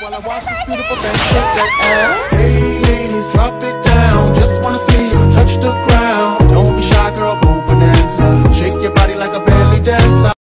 while I watch this beautiful band. shake that ass. Hey ladies, drop it